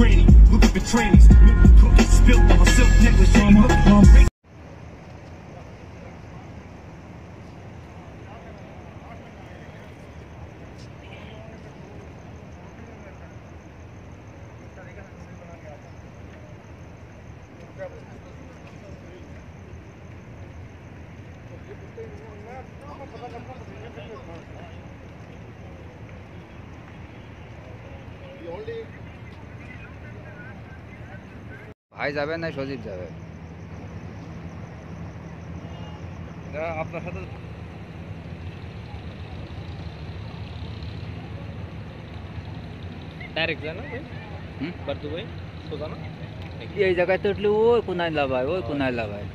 with trannies. Milk cookies spilled on my silk necklace. Drama, um, ভাই যাবে না সজীব যাবে? আপনার সাথে ডাইরেক্ট এই জায়গায় তো উঠলে ওই কোনায় লাভায় ওই কোনায় লাভায়